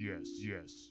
Yes, yes.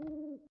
Mm-hmm.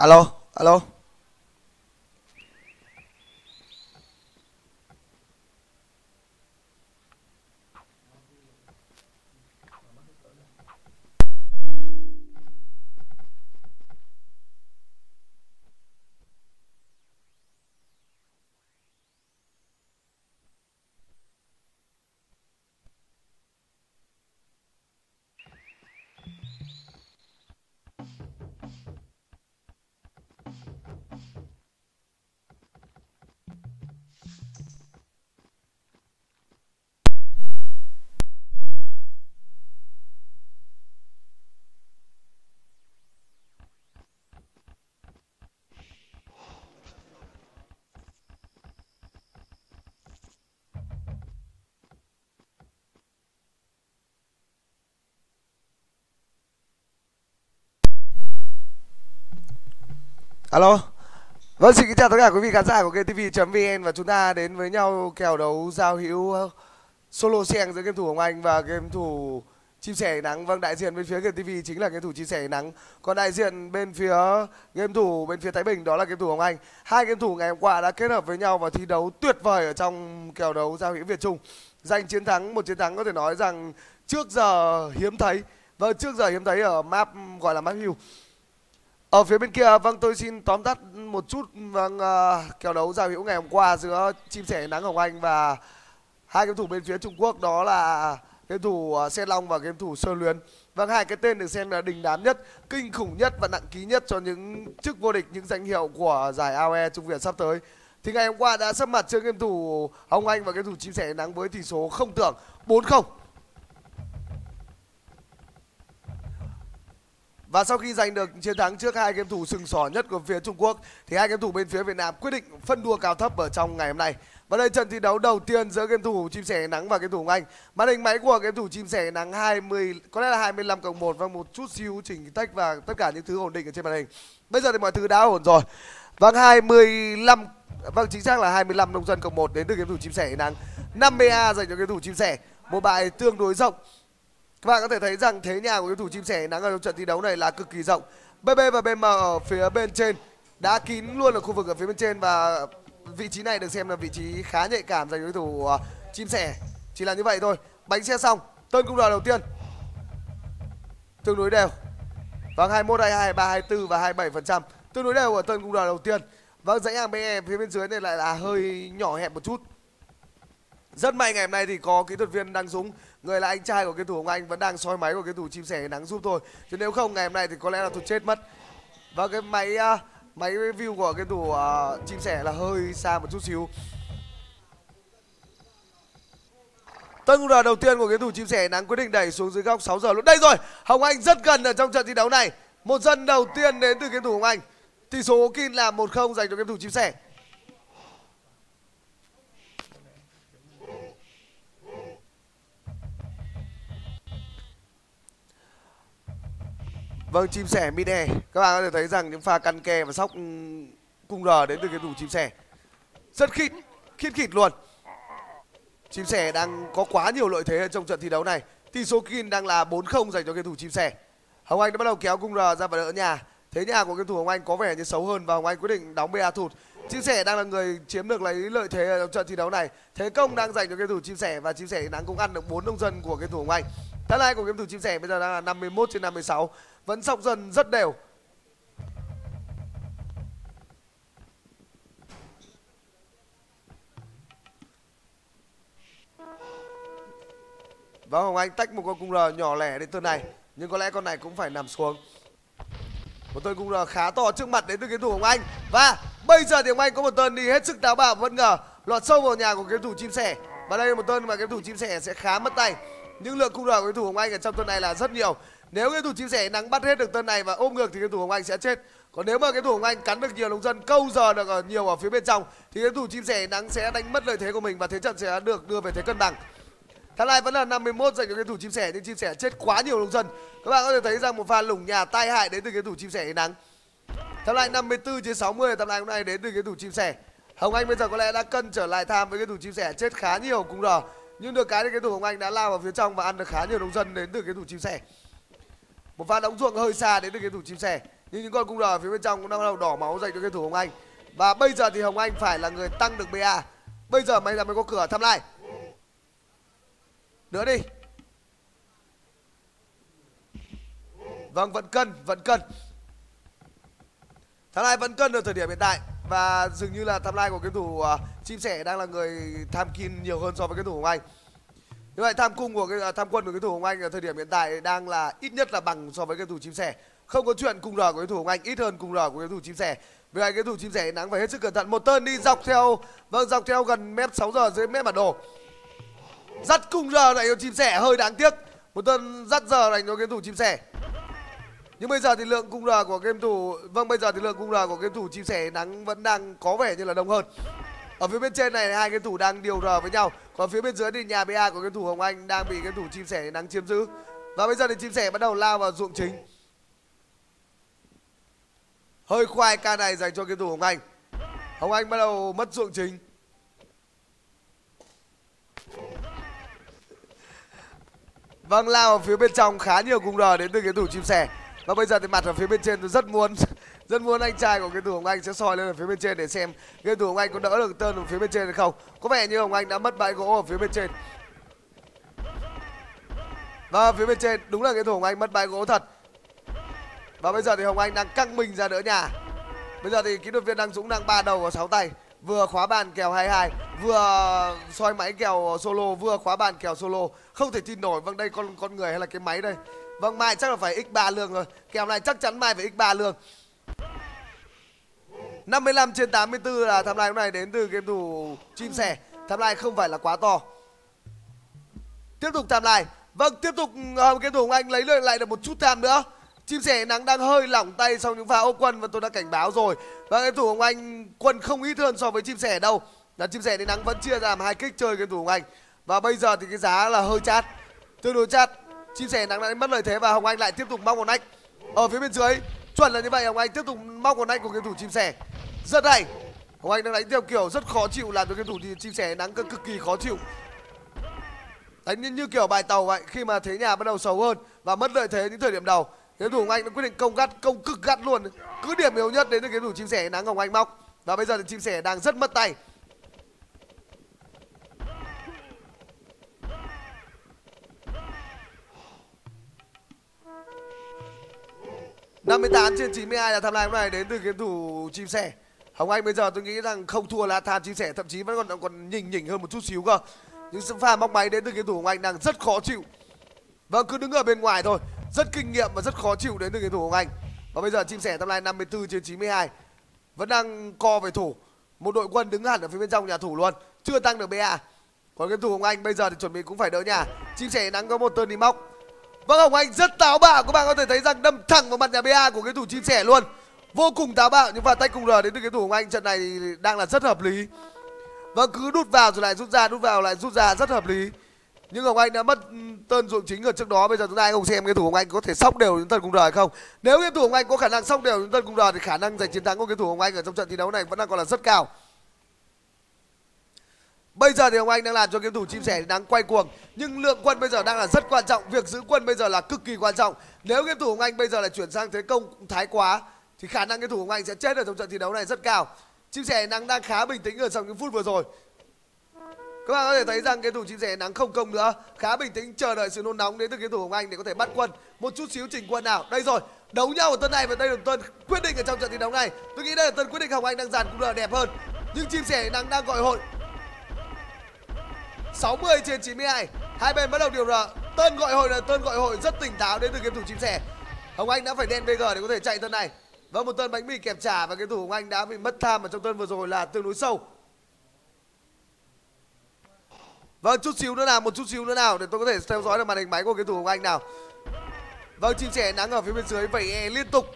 alo alo. Alo? Vâng xin kính chào tất cả quý vị khán giả của kênh tv.vn và chúng ta đến với nhau kèo đấu giao hữu ờ, solo xeng giữa game thủ hồng anh và game thủ chim sẻ nắng. Vâng đại diện bên phía kênh tv chính là game thủ chim sẻ nắng. Còn đại diện bên phía game thủ bên phía thái bình đó là game thủ hồng anh. Hai game thủ ngày hôm qua đã kết hợp với nhau và thi đấu tuyệt vời ở trong kèo đấu giao hữu việt trung. Giành chiến thắng, một chiến thắng có thể nói rằng trước giờ hiếm thấy. Vâng trước giờ hiếm thấy ở map, gọi là map hill ở phía bên kia vâng tôi xin tóm tắt một chút vâng uh, kèo đấu giao hữu ngày hôm qua giữa chim sẻ nắng hồng anh và hai game thủ bên phía trung quốc đó là game thủ ờ, sen long và game thủ sơn luyến. Vâng hai cái tên được xem là đình đám nhất kinh khủng nhất và nặng ký nhất cho những chức vô địch những danh hiệu của giải aoe trung việt sắp tới. Thì ngày hôm qua đã sắp mặt trước game thủ hồng anh và game thủ chim sẻ nắng với tỷ số không tưởng 4-0 Và sau khi giành được chiến thắng trước hai game thủ sừng sỏ nhất của phía Trung Quốc, thì hai game thủ bên phía Việt Nam quyết định phân đua cao thấp ở trong ngày hôm nay. Và đây trận thi đấu đầu tiên giữa game thủ chim sẻ nắng và game thủ Hồng Anh. Màn hình máy của game thủ chim sẻ nắng 20 có lẽ là 25 cộng 1 và một chút xíu chỉnh tách và tất cả những thứ ổn định ở trên màn hình. Bây giờ thì mọi thứ đã ổn rồi. Vâng 25 vâng chính xác là 25 nông dân cộng 1 đến từ game thủ chim sẻ nắng. 50A dành cho game thủ chim sẻ. Một bài tương đối rộng các bạn có thể thấy rằng thế nhà của đối thủ chim sẻ nắng ở trong trận thi đấu này là cực kỳ rộng. BB và BM ở phía bên trên đã kín luôn ở khu vực ở phía bên trên và vị trí này được xem là vị trí khá nhạy cảm dành đối thủ uh, chim sẻ. Chỉ là như vậy thôi. Bánh xe xong. Tên cung đoàn đầu tiên. Tương đối đều. Vâng 21, 22, 23, 24 và 27%. Tương đối đều ở tên cung đoàn đầu tiên. Vâng dãy hàng BE phía bên dưới này lại là hơi nhỏ hẹp một chút. Rất may ngày hôm nay thì có kỹ thuật viên Đăng Dũng Người là anh trai của cái thủ Hồng Anh vẫn đang soi máy của cái thủ chim sẻ nắng giúp thôi Chứ nếu không ngày hôm nay thì có lẽ là tôi chết mất Và cái máy uh, máy view của cái thủ uh, à, chim sẻ là hơi xa một chút xíu Tân đoàn đầu tiên của cái thủ chim sẻ nắng quyết định đẩy xuống dưới góc 6 giờ luôn. Đây rồi, Hồng Anh rất gần ở trong trận thi đấu này. Một dân đầu tiên đến từ cái thủ Hồng Anh. Tỷ số kin là 1-0 dành cho cái thủ chim sẻ. Vâng, chim sẻ mid air. Các bạn có thể thấy rằng những pha căn ke và sóc ừ, cung R đến từ cái thủ chim sẻ. Rất khít, khít khít luôn. Chim sẻ đang có quá nhiều lợi thế trong trận thi đấu này. Tỷ số kin đang là 4-0 dành cho cái thủ chim sẻ. Hồng Anh đã bắt đầu kéo cung R ra và đỡ nhà. Thế nhà của cái thủ Hồng Anh có vẻ như xấu hơn và Hồng Anh quyết định đóng BA thụt. Chim sẻ đang là người chiếm được lấy lợi thế ở trong trận thi đấu này. Thế công đang dành cho cái thủ chim sẻ và chim sẻ đang cũng ăn được bốn nông dân của cái thủ Hồng Anh. Thái lai của game thủ chim sẻ bây giờ đang là 51 trên 56 vẫn sóc dần rất đều. Vâng Hồng Anh tách một con cung R nhỏ lẻ đến tuần này, Nhưng có lẽ con này cũng phải nằm xuống. Một tên cung R khá to trước mặt đến từ kiếm thủ Hồng Anh. Và bây giờ thì Hồng Anh có một tên đi hết sức táo bạo, bất ngờ Lọt sâu vào nhà của kiếm thủ chim sẻ. Và đây là một tên mà kiếm thủ chim sẻ sẽ khá mất tay. Nhưng lượng cung R của kiếm thủ Hồng Anh ở trong tuần này là rất nhiều nếu cái thủ chim sẻ nắng bắt hết được tân này và ôm ngược thì cái thủ hồng anh sẽ chết còn nếu mà cái thủ hồng anh cắn được nhiều nông dân câu giờ được ở nhiều ở phía bên trong thì cái thủ chim sẻ nắng sẽ đánh mất lợi thế của mình và thế trận sẽ được đưa về thế cân bằng Thái này vẫn là 51 dành cho cái thủ chim sẻ nhưng chim sẻ chết quá nhiều nông dân. Các bạn có thể thấy rằng một pha lủng nhà tai hại đến từ cái thủ chim sẻ nắng. tham này 54 trên 60 tham này hôm nay đến từ cái thủ chim sẻ. Hồng Anh bây giờ có lẽ đã cân trở lại tham với cái thủ chim sẻ chết khá nhiều cung đỏ. Nhưng được cái thì cái thủ Hồng Anh đã lao vào phía trong và ăn được khá nhiều nông dân đến từ cái thủ chim sẻ một pha đóng ruộng hơi xa đến từ cái thủ chim sẻ. Nhưng những con cung r ở phía bên trong cũng đang bắt đầu đỏ máu dành cho cái thủ hồng anh. Và bây giờ thì hồng anh phải là người tăng được ba bây giờ mày là mới có cửa thăm lại. Nữa đi. Vâng vẫn cân vẫn cân. Tham lai vẫn cân ở thời điểm hiện tại. Và dường như là tham lai của cái thủ uh, chim sẻ đang là người tham kim nhiều hơn so với cái thủ hồng anh như vậy tham cung của cái à, tham quân của cái thủ hồng anh ở thời điểm hiện tại đang là ít nhất là bằng so với cái thủ chim sẻ. Không có chuyện cung r của cái thủ hồng anh, ít hơn cung r của cái thủ chim sẻ. Vì vậy cái thủ chim sẻ nắng phải hết sức cẩn thận. Một tên đi dọc theo vâng dọc theo gần mép 6 giờ dưới mép bản đồ. Dắt cung r này cho chim sẻ, hơi đáng tiếc. Một tên dắt giờ dành cho cái thủ chim sẻ. Nhưng bây giờ thì lượng cung r của game thủ vâng bây giờ thì lượng cung r của game thủ chim sẻ nắng vẫn đang có vẻ như là đông hơn ở phía bên trên này hai cái thủ đang điều rờ với nhau. Còn phía bên dưới thì nhà ba của cái thủ hồng anh đang bị cái thủ chim sẻ đang chiếm giữ. Và bây giờ thì chim sẻ bắt đầu lao vào ruộng chính. Hơi khoai ca này dành cho cái thủ hồng anh. Hồng anh bắt đầu mất ruộng chính. Vâng lao ở phía bên trong khá nhiều cung rờ đến từ cái thủ chim sẻ. Và bây giờ thì mặt ở phía bên trên tôi rất muốn rất muốn anh trai của game thủ hồng anh sẽ soi lên ở phía bên trên để xem game thủ hồng anh có đỡ được tên ở phía bên trên hay không. Có vẻ như hồng anh đã mất bãi gỗ ở phía bên trên. Và phía bên trên, đúng là game thủ hồng anh mất bãi gỗ thật. Và bây giờ thì hồng anh đang căng mình ra đỡ nhà. Bây giờ thì kỹ thuật viên đăng dũng đang ba đầu và sáu tay. Vừa khóa bàn kèo 22 vừa soi máy kèo solo, vừa khóa bàn kèo solo. Không thể tin nổi vâng đây con con người hay là cái máy đây? Vâng mai chắc là phải x 3 lương rồi. Kèo này chắc chắn mai phải x 3 lương. 55 trên 84 là tham lai hôm nay đến từ game thủ chim sẻ. Tham lai không phải là quá to. Tiếp tục tham lai vâng tiếp tục uh, game thủ anh lấy lại được một chút tham nữa. Chim sẻ nắng đang hơi lỏng tay sau những pha ô quân và tôi đã cảnh báo rồi. Và game thủ hồng anh quân không ít hơn so với chim sẻ đâu. Là chim sẻ thì nắng vẫn chia ra làm hai kích chơi game thủ hồng anh. Và bây giờ thì cái giá là hơi chát. Tương đối chát. Chim sẻ nắng đã mất lợi thế và hồng anh lại tiếp tục mong một nách. Ở phía bên dưới chuẩn là như vậy hồng anh tiếp tục móc quần anh của game thủ chim sẻ. Rất hay. Hồng anh đang đánh theo kiểu rất khó chịu làm cho game thủ chim sẻ nắng cực, cực kỳ khó chịu. Đánh như, như kiểu bài tàu vậy khi mà thế nhà bắt đầu xấu hơn và mất lợi thế những thời điểm đầu game thủ hồng anh đã quyết định công gắt công cực gắt luôn. Cứ điểm yếu nhất đến từ game thủ chim sẻ nắng hồng anh móc. Và bây giờ thì chim sẻ đang rất mất tay. 58 trên 92 là tham lai hôm nay đến từ game thủ chim sẻ. Hồng Anh bây giờ tôi nghĩ rằng không thua là tham chim sẻ, thậm chí vẫn còn còn nhỉnh nhỉnh hơn một chút xíu cơ. Những sự pha móc máy đến từ game thủ Hồng Anh đang rất khó chịu. Vâng cứ đứng ở bên ngoài thôi. Rất kinh nghiệm và rất khó chịu đến từ game thủ Hồng Anh. Và bây giờ chim sẻ tham lai 54 trên 92 vẫn đang co về thủ. Một đội quân đứng hẳn ở phía bên trong nhà thủ luôn. Chưa tăng được ba còn game thủ Hồng Anh bây giờ thì chuẩn bị cũng phải đỡ nhà. Chim sẻ đang có một tơn đi móc. Vâng Hồng Anh, rất táo bạo. Các bạn có thể thấy rằng đâm thẳng vào mặt nhà BA của cái thủ chim sẻ luôn. Vô cùng táo bạo, nhưng và tay cùng R đến từ cái thủ Hồng Anh. Trận này đang là rất hợp lý. Vâng cứ đút vào rồi lại rút ra, đút vào lại rút ra, rất hợp lý. Nhưng Hồng Anh đã mất tên ruộng chính ở trước đó. Bây giờ chúng ta cùng xem cái thủ Hồng Anh có thể sóc đều những tân cùng đời không. Nếu cái thủ Hồng Anh có khả năng sóc đều những tân cùng đời thì khả năng giành chiến thắng của cái thủ Hồng Anh ở trong trận thi đấu này vẫn đang còn là rất cao. Bây giờ thì Hồng Anh đang làm cho game thủ chim sẻ đang quay cuồng. Nhưng lượng quân bây giờ đang là rất quan trọng. Việc giữ quân bây giờ là cực kỳ quan trọng. Nếu game thủ Hồng Anh bây giờ lại chuyển sang thế công thái quá, Thì khả năng game thủ Hồng Anh sẽ chết ở trong trận thi đấu này rất cao. Chim sẻ nắng đang khá bình tĩnh ở trong những phút vừa rồi. Các bạn có thể thấy rằng cái thủ chim sẻ nắng không công nữa. Khá bình tĩnh, chờ đợi sự nôn nóng đến từ cái thủ hồng anh để có thể bắt quân. Một chút xíu chỉnh quân nào. Đây rồi, đấu nhau ở tân này và đây là tân quyết định ở trong trận thi đấu này. Tôi nghĩ đây là tân quyết định hồng anh đang dàn cũng là đẹp hơn. Nhưng chim sẻ nắng đang gọi hội. 60 trên 92 Hai. Bên bắt đầu điều rợ. Tân gọi hội là Tân gọi hội rất tỉnh táo đến từ game thủ chim sẻ. Hồng Anh đã phải đen VG để có thể chạy tân này. Và một tân bánh mì kẹp trả và game thủ Hồng Anh đã bị mất tham ở trong tân vừa rồi là tương đối sâu. Vâng chút xíu nữa nào, một chút xíu nữa nào để tôi có thể theo dõi được màn hình máy của game thủ Hồng Anh nào. Vâng chim sẻ nắng ở phía bên dưới, vẩy e liên tục.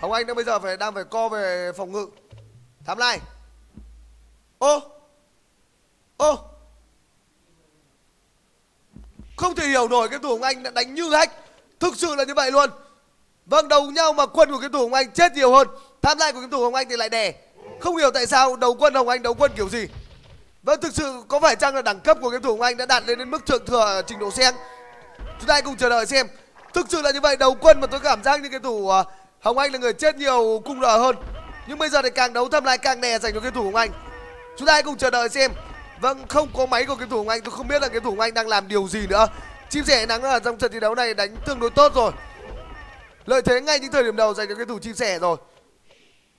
Hồng Anh đang bây giờ phải, đang phải co về phòng ngự. Thám lai Ô! Ô! Không thể hiểu nổi cái thủ hồng anh đã đánh như hách. Thực sự là như vậy luôn. Vâng đầu nhau mà quân của cái thủ hồng anh chết nhiều hơn, tham lai của cái thủ hồng anh thì lại đè. Không hiểu tại sao đầu quân hồng anh đấu quân kiểu gì. Vâng thực sự có phải chăng là đẳng cấp của cái thủ hồng anh đã đạt lên đến mức thượng thừa trình độ sen chúng ta hãy cùng chờ đợi xem. Thực sự là như vậy, đầu quân mà tôi cảm giác như cái thủ ờ, hồng anh là người chết nhiều cung rờ hơn. Nhưng bây giờ thì càng đấu thâm lại càng đè dành cho cái thủ hồng anh. Chúng ta hãy cùng chờ đợi xem vâng không có máy của cái thủ hồng anh tôi không biết là cái thủ hồng anh đang làm điều gì nữa. Chim sẻ nắng ở trong trận thi đấu này đánh tương đối tốt rồi. Lợi thế ngay những thời điểm đầu dành cho cái thủ chim sẻ rồi.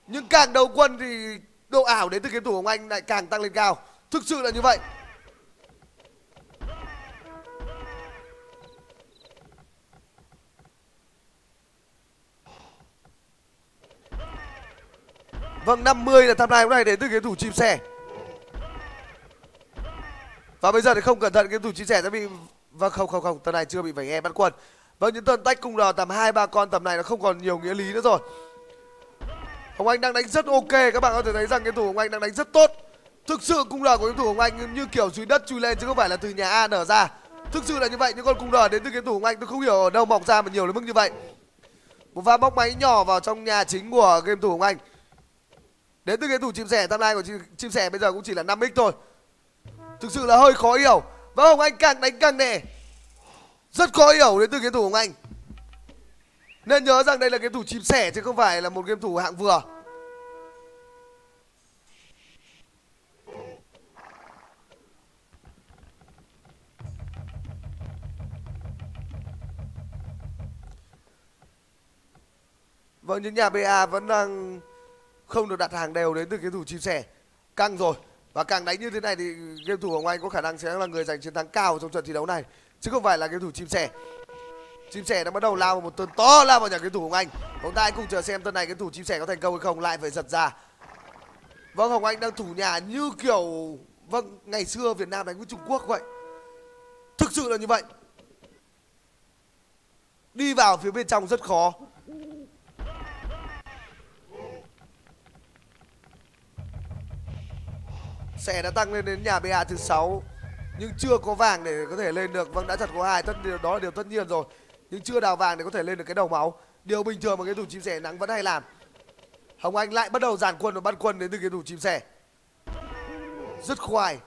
Nhưng càng đầu quân thì độ ảo đến từ cái thủ hồng anh lại càng tăng lên cao. Thực sự là như vậy. Vâng 50 là tham lai hôm nay đến từ cái thủ chim sẻ. Và bây giờ thì không cẩn thận cái thủ chia sẻ sẽ bị và không không không tầm này chưa bị phải nghe bắt quân Vâng những tuần tách cung đò tầm hai ba con tầm này nó không còn nhiều nghĩa lý nữa rồi. Hồng Anh đang đánh rất ok các bạn có thể thấy rằng cái thủ Hồng Anh đang đánh rất tốt. Thực sự cung đờ của cái thủ Hồng Anh như kiểu dưới đất chui lên chứ không phải là từ nhà A nở ra. Thực sự là như vậy những con cung đờ đến từ cái thủ Hồng Anh tôi không hiểu ở đâu mọc ra mà nhiều đến mức như vậy. Một pha bóc máy nhỏ vào trong nhà chính của game thủ Hồng Anh. Đến từ cái thủ chim sẻ tam lai của chim, chim sẻ bây giờ cũng chỉ là 5x thôi. Thực sự là hơi khó hiểu. Và Hồng Anh càng đánh càng nè. Rất khó hiểu đến từ cái thủ Hồng Anh. Nên nhớ rằng đây là cái thủ chim sẻ chứ không phải là một game thủ hạng vừa. Vâng những nhà BA vẫn đang không được đặt hàng đều đến từ cái thủ chim sẻ. Căng rồi và càng đánh như thế này thì game thủ Hồng Anh có khả năng sẽ là người giành chiến thắng cao trong trận thi đấu này. Chứ không phải là game thủ chim sẻ. Chim sẻ đã bắt đầu lao vào một tên to lao vào nhà game thủ Hồng Anh. Chúng ta hãy cùng chờ xem tên này game thủ chim sẻ có thành công hay không, lại phải giật ra. Vâng Hồng Anh đang thủ nhà như kiểu vâng ngày xưa Việt Nam đánh với Trung Quốc vậy. Thực sự là như vậy. Đi vào phía bên trong rất khó. Sẽ đã tăng lên đến nhà BA thứ sáu. Nhưng chưa có vàng để có thể lên được. Vâng đã chặt có hai, tất điều, đó là điều tất nhiên rồi. Nhưng chưa đào vàng để có thể lên được cái đầu máu. Điều bình thường mà cái thủ chim sẻ nắng vẫn hay làm. Hồng anh lại bắt đầu giàn quân và bắt quân đến từ cái thủ chim sẻ. Rất khoai.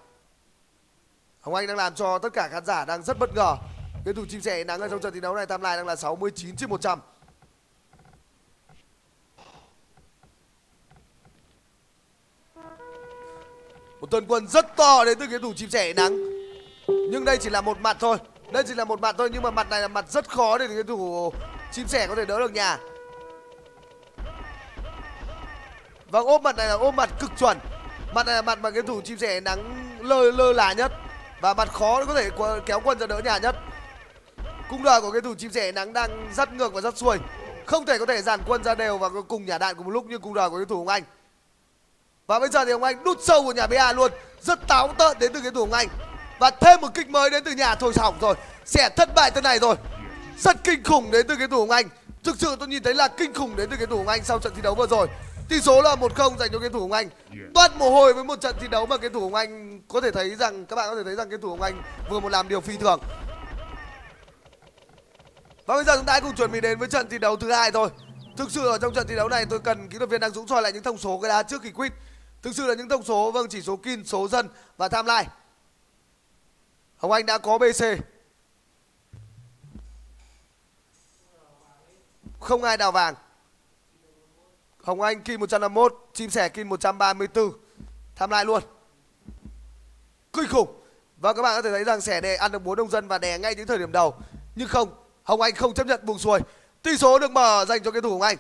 Hồng anh đang làm cho tất cả khán giả đang rất bất ngờ. Cái thủ chim sẻ nắng ở trong trận thi đấu này tham lai đang là 69 trên 100 một tuần quân rất to đến từ cái thủ chim sẻ nắng. Nhưng đây chỉ là một mặt thôi. Đây chỉ là một mặt thôi, nhưng mà mặt này là mặt rất khó để cái thủ chim sẻ có thể đỡ được nhà. Vâng ôm mặt này là ôm mặt cực chuẩn. Mặt này là mặt mà cái thủ chim sẻ nắng lơ lơ là nhất. Và mặt khó có thể kéo quân ra đỡ nhà nhất. Cung đời của cái thủ chim sẻ nắng đang rất ngược và rất xuôi. Không thể có thể dàn quân ra đều và cùng nhả đạn cùng một lúc như cung đời của cái thủ hồng anh và bây giờ thì Hồng Anh đút sâu của nhà BA luôn. Rất táo tợn đến từ cái thủ Hồng Anh. Và thêm một kích mới đến từ nhà thôi hỏng rồi. Sẽ thất bại thế này rồi. Rất kinh khủng đến từ cái thủ Hồng Anh. Thực sự tôi nhìn thấy là kinh khủng đến từ cái thủ Hồng Anh sau trận thi đấu vừa rồi. Tỷ số là 1-0 dành cho cái thủ Hồng Anh. Toát mồ hôi với một trận thi đấu mà cái thủ Hồng Anh có thể thấy rằng, Các bạn có thể thấy rằng cái thủ Hồng Anh vừa một làm điều phi thường. Và bây giờ chúng ta hãy cùng chuẩn bị đến với trận thi đấu thứ hai thôi. Thực sự ở trong trận thi đấu này tôi cần kỹ thuật viên đang dũng soi lại những thông số cái đá trước khi quit Thực sự là những thông số vâng chỉ số kin, số dân và tham lai. Hồng Anh đã có BC. Không ai đào vàng. Hồng Anh kim 151, chim sẻ kim 134. Tham lai luôn. Kinh khủng. Và các bạn có thể thấy rằng sẻ đề ăn được bốn nông dân và đè ngay những thời điểm đầu. Nhưng không, Hồng Anh không chấp nhận buông xuôi. Tỷ số được mở dành cho cái thủ Hồng Anh.